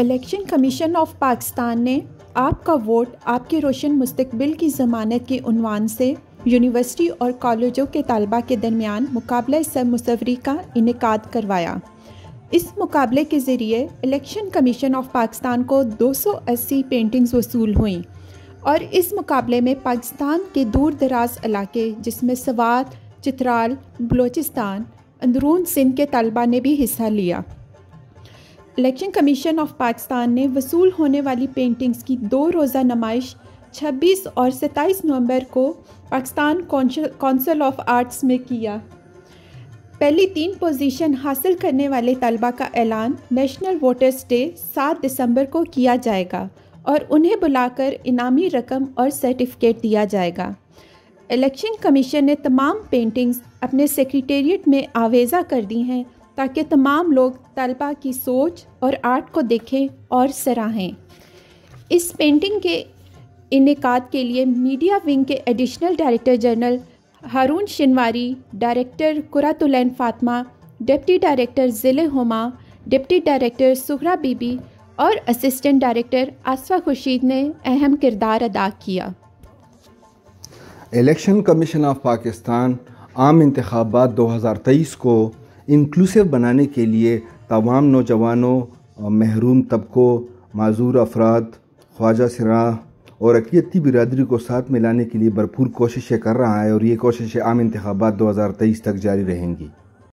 Election commission of Pakistan ने आपका vote आपके रोशन मुस्तकबिल की ज़मानत के उनवान से यूनिवर्सिटी और कॉलेजों के तलबा के दरमियान मुकाबला सब मुसवरी का इनका करवाया। इस मुकाबले के ज़रिए इलेक्शन कमीशन ऑफ़ पाकिस्तान को 280 पेंटिंग्स वसूल हुई और इस मुकाबले में पाकिस्तान के दूर दराज इलाके, जिसमें सवात, चित्राल, बलोचिस्तान, अंदरून सिंध के तलबा ने भी हिस्सा लिया। इलेक्शन कमीशन ऑफ़ पाकिस्तान ने वसूल होने वाली पेंटिंग्स की दो रोज़ा नुमाइश 26 और 27 नवंबर को पाकिस्तान कौंसल ऑफ़ आर्ट्स में किया। पहली तीन पोजीशन हासिल करने वाले तलबा का ऐलान नेशनल वोटर्स डे 7 दिसंबर को किया जाएगा और उन्हें बुलाकर इनामी रकम और सर्टिफिकेट दिया जाएगा। इलेक्शन कमीशन ने तमाम पेंटिंग्स अपने सेक्रेटेरिएट में आवेज़ा कर दी हैं ताकि तमाम लोग तलबा की सोच और आर्ट को देखें और सराहें। इस पेंटिंग के इनका के लिए मीडिया विंग के additional director general Haroon Shinwari, director Quratulain Fatima, deputy director Zille Huma, deputy director Suhra Bibi और असिस्टेंट डायरेक्टर आसफा खुर्शीद ने अहम किरदार अदा किया। इलेक्शन कमीशन ऑफ़ पाकिस्तान आम इंतबात 2023 को इंक्लूसिव बनाने के लिए तमाम नौजवानों महरूम तबकों, माजूर अफराद, ख्वाजा सरा और अकलीती बिरादरी को साथ में लाने के लिए भरपूर कोशिशें कर रहा है और ये कोशिशें आम इंतबात 2023 तक जारी रहेंगी।